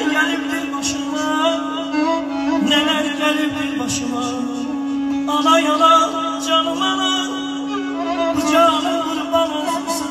Neler geliptir başıma Neler geliptir başıma. Alay alay canım anam Bu canım kurban olsun